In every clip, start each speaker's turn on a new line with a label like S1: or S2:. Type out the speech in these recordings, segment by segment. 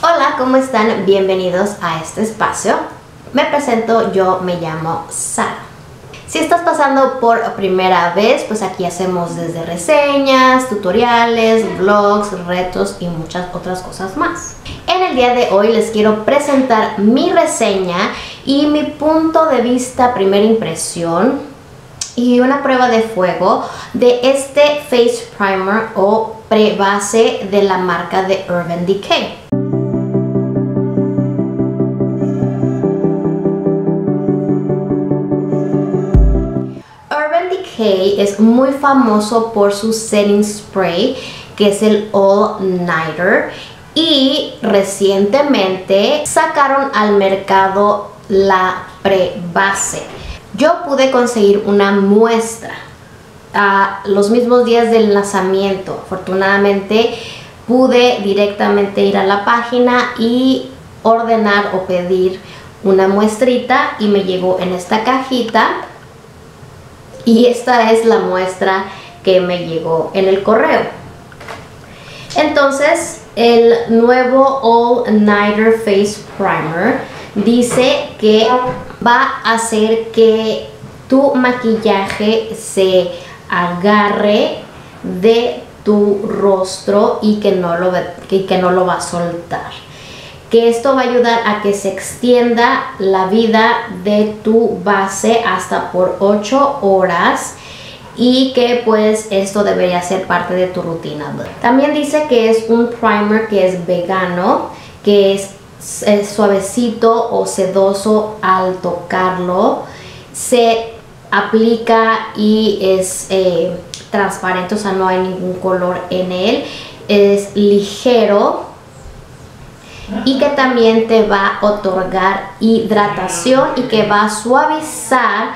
S1: Hola, ¿cómo están? Bienvenidos a este espacio. Me presento, yo me llamo Sara. Si estás pasando por primera vez, pues aquí hacemos desde reseñas, tutoriales, vlogs, retos y muchas otras cosas más. En el día de hoy les quiero presentar mi reseña y mi punto de vista, primera impresión y una prueba de fuego de este face primer o pre-base de la marca de Urban Decay. Es muy famoso por su setting spray que es el All Nighter y recientemente sacaron al mercado la pre-base. Yo pude conseguir una muestra a los mismos días del lanzamiento. Afortunadamente pude directamente ir a la página y ordenar o pedir una muestrita y me llegó en esta cajita y esta es la muestra que me llegó en el correo. Entonces, el nuevo All Nighter Face Primer dice que va a hacer que tu maquillaje se agarre de tu rostro y que no lo, que no lo va a soltar que esto va a ayudar a que se extienda la vida de tu base hasta por 8 horas y que pues esto debería ser parte de tu rutina. También dice que es un primer que es vegano, que es, suavecito o sedoso al tocarlo, se aplica y es eh, transparente, o sea no hay ningún color en él, es ligero y que también te va a otorgar hidratación y que va a suavizar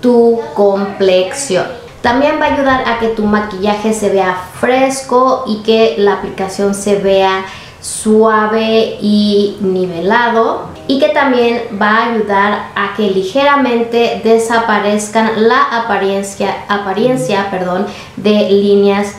S1: tu complexión. También va a ayudar a que tu maquillaje se vea fresco y que la aplicación se vea suave y nivelado y que también va a ayudar a que ligeramente desaparezcan la apariencia, apariencia perdón, de líneas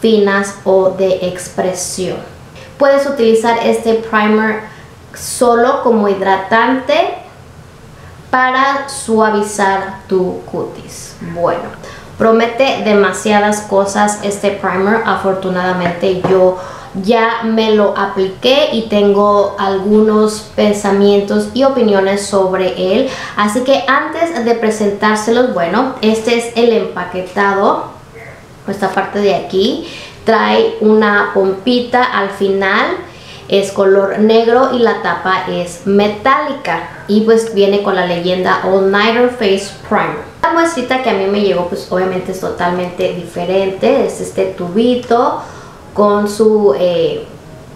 S1: finas o de expresión. Puedes utilizar este primer solo como hidratante para suavizar tu cutis. Bueno, promete demasiadas cosas este primer. Afortunadamente yo ya me lo apliqué y tengo algunos pensamientos y opiniones sobre él. Así que antes de presentárselos, bueno, este es el empaquetado, esta parte de aquí. Trae una pompita al final, es color negro y la tapa es metálica. Y pues viene con la leyenda All Nighter Face Primer. La muestrita que a mí me llegó pues obviamente es totalmente diferente. Es este tubito con su eh,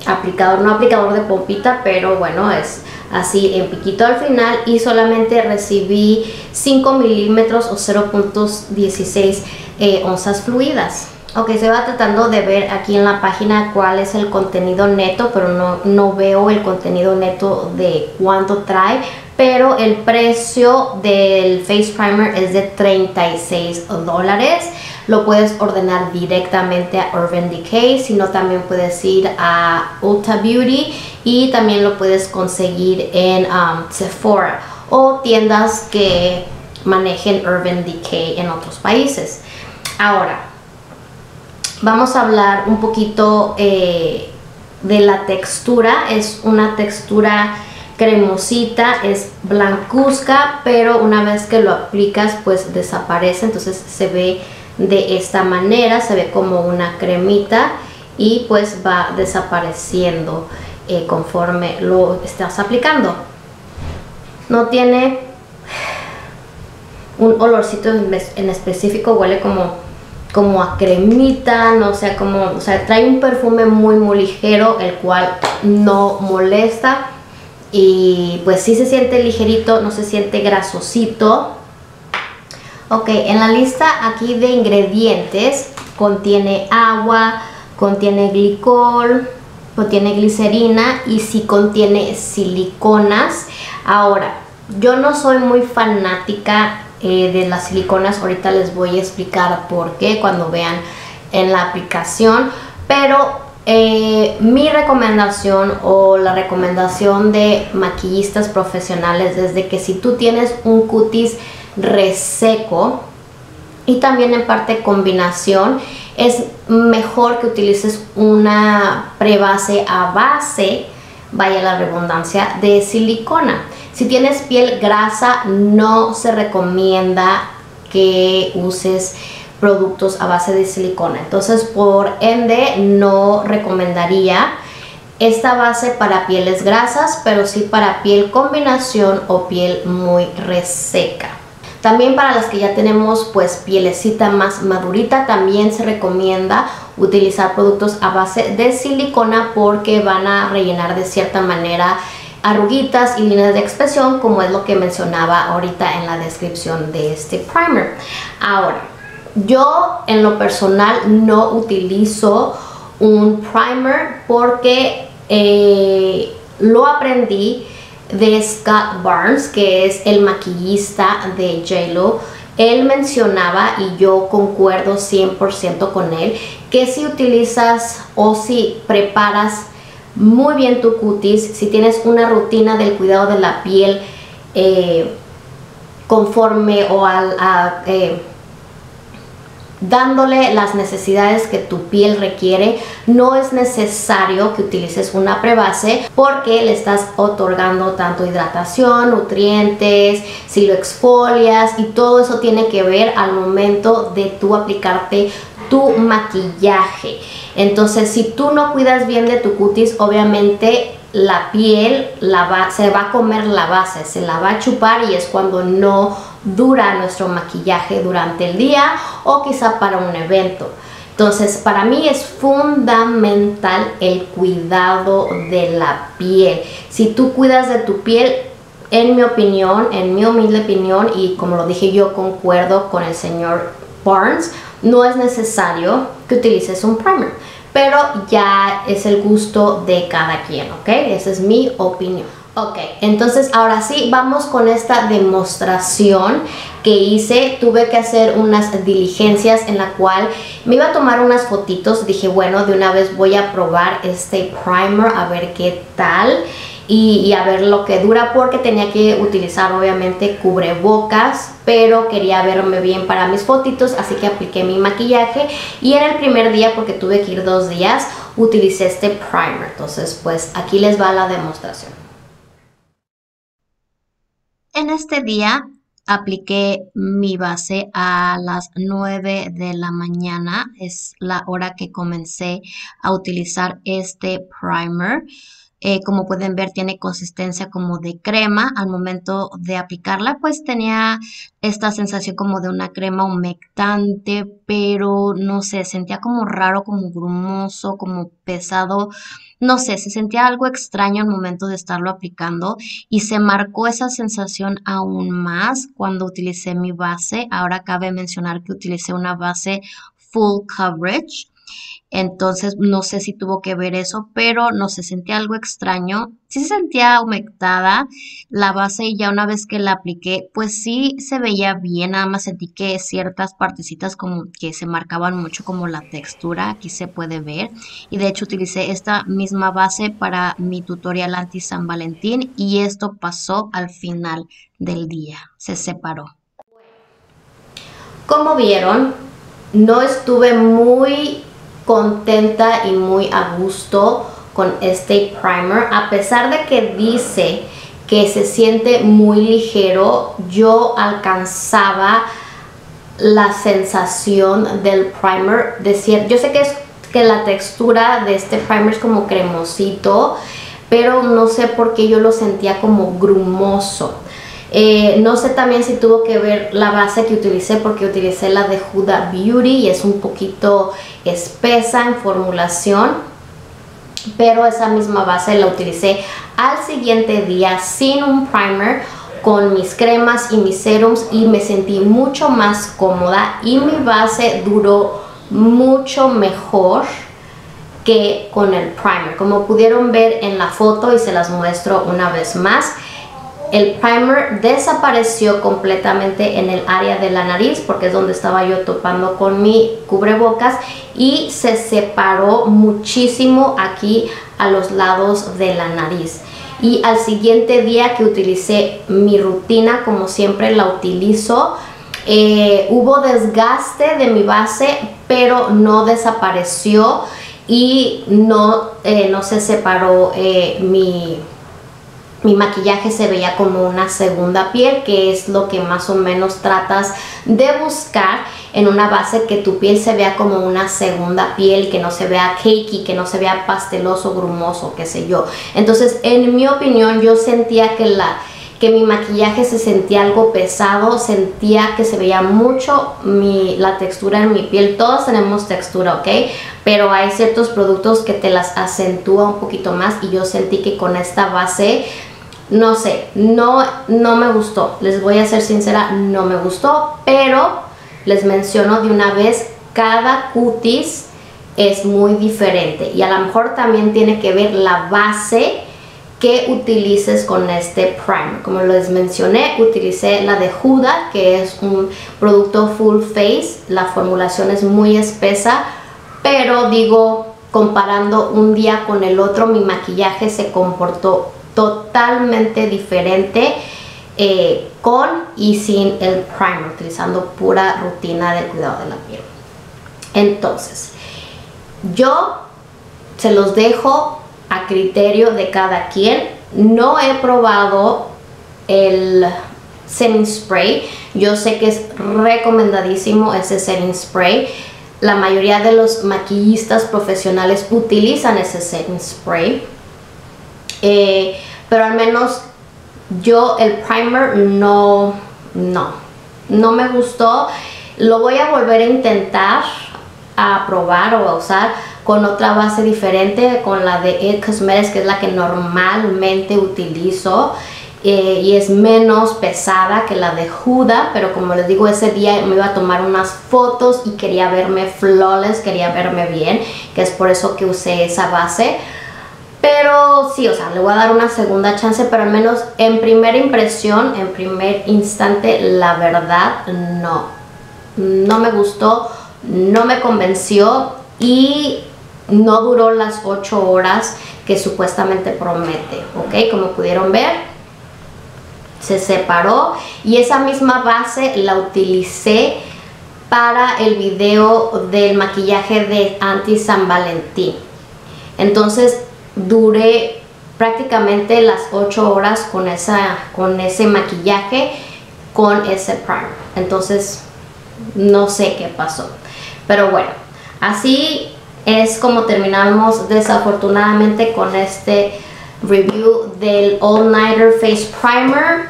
S1: aplicador, no aplicador de pompita, pero bueno, es así en piquito al final y solamente recibí 5 milímetros o 0.16 eh, onzas fluidas. Ok, se va tratando de ver aquí en la página cuál es el contenido neto, pero no, no veo el contenido neto de cuánto trae. Pero el precio del Face Primer es de 36 dólares. Lo puedes ordenar directamente a Urban Decay, sino también puedes ir a Ulta Beauty y también lo puedes conseguir en um, Sephora o tiendas que manejen Urban Decay en otros países. Ahora, vamos a hablar un poquito eh, de la textura. Es una textura cremosita, es blancuzca, pero una vez que lo aplicas pues desaparece, entonces se ve de esta manera, se ve como una cremita y pues va desapareciendo eh, conforme lo estás aplicando. No tiene un olorcito en específico, huele como como a cremita, no sé, como, o sea, trae un perfume muy muy ligero, el cual no molesta y pues sí se siente ligerito, no se siente grasosito. Ok, en la lista aquí de ingredientes contiene agua, contiene glicol, contiene glicerina y sí contiene siliconas. Ahora, yo no soy muy fanática eh, de las siliconas. Ahorita les voy a explicar por qué cuando vean en la aplicación. Pero eh, mi recomendación o la recomendación de maquillistas profesionales es que si tú tienes un cutis reseco y también en parte combinación, es mejor que utilices una prebase a base, vaya la redundancia, de silicona. Si tienes piel grasa, no se recomienda que uses productos a base de silicona. Entonces, por ende, no recomendaría esta base para pieles grasas, pero sí para piel combinación o piel muy reseca. También para las que ya tenemos pues pielecita más madurita, también se recomienda utilizar productos a base de silicona porque van a rellenar de cierta manera arruguitas y líneas de expresión como es lo que mencionaba ahorita en la descripción de este primer. Ahora, yo en lo personal no utilizo un primer porque eh, lo aprendí de Scott Barnes, que es el maquillista de JLo. Él mencionaba, y yo concuerdo 100% con él, que si utilizas o si preparas muy bien tu cutis, si tienes una rutina del cuidado de la piel eh, conforme o al, eh, dándole las necesidades que tu piel requiere. No es necesario que utilices una prebase porque le estás otorgando tanto hidratación, nutrientes, si lo exfolias y todo eso tiene que ver al momento de tú aplicarte tu maquillaje. Entonces, si tú no cuidas bien de tu cutis, obviamente la piel la se va a comer la base, se la va a chupar y es cuando no dura nuestro maquillaje durante el día o quizá para un evento. Entonces, para mí es fundamental el cuidado de la piel. Si tú cuidas de tu piel, en mi opinión, en mi humilde opinión, y como lo dije yo concuerdo con el señor Barnes, no es necesario que utilices un primer, pero ya es el gusto de cada quien, ¿ok? Esa es mi opinión. Ok, entonces ahora sí, vamos con esta demostración que hice. Tuve que hacer unas diligencias en la cual me iba a tomar unas fotitos. Dije, bueno, de una vez voy a probar este primer a ver qué tal. Y, a ver lo que dura porque tenía que utilizar obviamente cubrebocas pero quería verme bien para mis fotitos así que apliqué mi maquillaje y en el primer día porque tuve que ir dos días utilicé este primer entonces pues aquí les va la demostración en este día apliqué mi base a las 9 de la mañana. Es la hora que comencé a utilizar este primer. Eh, como pueden ver, tiene consistencia como de crema. Al momento de aplicarla, pues tenía esta sensación como de una crema humectante, pero no sé, sentía como raro, como grumoso, como pesado. No sé, se sentía algo extraño al momento de estarlo aplicando y se marcó esa sensación aún más cuando utilicé mi base. Ahora cabe mencionar que utilicé una base full coverage entonces, no sé si tuvo que ver eso, pero no se sentía algo extraño. Sí se sentía humectada la base y ya una vez que la apliqué, pues sí se veía bien. Nada más sentí que ciertas partecitas como que se marcaban mucho como la textura, aquí se puede ver. Y de hecho utilicé esta misma base para mi tutorial anti San Valentín y esto pasó al final del día. Se separó. Como vieron, no estuve muy contenta y muy a gusto con este primer. A pesar de que dice que se siente muy ligero, yo alcanzaba la sensación del primer. De yo sé que es que la textura de este primer es como cremosito, pero no sé por qué yo lo sentía como grumoso. Eh, no sé también si tuvo que ver la base que utilicé porque utilicé la de Huda Beauty y es un poquito espesa en formulación. Pero esa misma base la utilicé al siguiente día sin un primer con mis cremas y mis serums y me sentí mucho más cómoda y mi base duró mucho mejor que con el primer como pudieron ver en la foto y se las muestro una vez más el primer desapareció completamente en el área de la nariz porque es donde estaba yo topando con mi cubrebocas y se separó muchísimo aquí a los lados de la nariz. Y al siguiente día que utilicé mi rutina como siempre la utilizo eh, hubo desgaste de mi base pero no desapareció y no, eh, no se separó eh, mi mi maquillaje se veía como una segunda piel, que es lo que más o menos tratas de buscar en una base que tu piel se vea como una segunda piel, que no se vea cakey, que no se vea pasteloso, grumoso, qué sé yo. Entonces, en mi opinión, yo sentía que la que mi maquillaje se sentía algo pesado, sentía que se veía mucho mi, la textura en mi piel. Todos tenemos textura, ¿ok? Pero hay ciertos productos que te las acentúa un poquito más y yo sentí que con esta base no sé, no, no me gustó. Les voy a ser sincera, no me gustó, pero les menciono de una vez, cada cutis es muy diferente y a lo mejor también tiene que ver la base que utilices con este primer. Como les mencioné, utilicé la de Huda, que es un producto full face. La formulación es muy espesa, pero digo, comparando un día con el otro, mi maquillaje se comportó totalmente diferente eh, con y sin el primer, utilizando pura rutina de cuidado de la piel. Entonces, yo se los dejo a criterio de cada quien. No he probado el setting spray. Yo sé que es recomendadísimo ese setting spray. La mayoría de los maquillistas profesionales utilizan ese setting spray. Eh, pero al menos yo el primer no, no, no me gustó. Lo voy a volver a intentar a probar o a usar con otra base diferente, con la de It Cosmetics, que es la que normalmente utilizo. Eh, y es menos pesada que la de Huda, pero como les digo, ese día me iba a tomar unas fotos y quería verme flawless, quería verme bien, que es por eso que usé esa base. Pero sí, o sea, le voy a dar una segunda chance, pero al menos en primera impresión, en primer instante, la verdad, no. No me gustó, no me convenció y no duró las 8 horas que supuestamente promete, ¿ok? Como pudieron ver, se separó y esa misma base la utilicé para el video del maquillaje de Anti San Valentín. Entonces duré prácticamente las 8 horas con, esa, con ese maquillaje, con ese primer. Entonces, no sé qué pasó. Pero bueno, así es como terminamos desafortunadamente con este review del All Nighter Face Primer.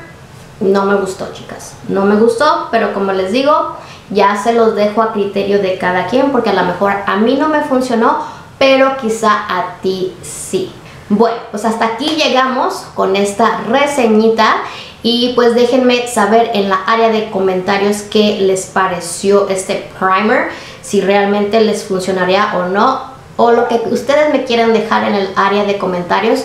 S1: No me gustó, chicas. No me gustó, pero como les digo, ya se los dejo a criterio de cada quien porque a lo mejor a mí no me funcionó pero quizá a ti sí. Bueno, pues hasta aquí llegamos con esta reseñita y pues déjenme saber en la área de comentarios qué les pareció este primer, si realmente les funcionaría o no, o lo que ustedes me quieran dejar en el área de comentarios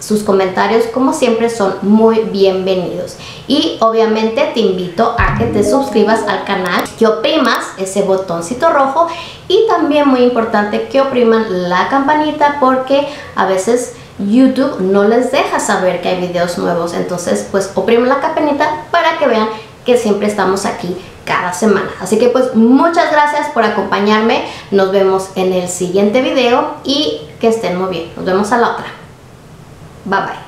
S1: sus comentarios como siempre son muy bienvenidos y obviamente te invito a que te suscribas al canal que oprimas ese botoncito rojo y también muy importante que opriman la campanita porque a veces YouTube no les deja saber que hay videos nuevos entonces pues oprimen la campanita para que vean que siempre estamos aquí cada semana. Así que pues muchas gracias por acompañarme. Nos vemos en el siguiente video y que estén muy bien. Nos vemos a la otra. Bye bye.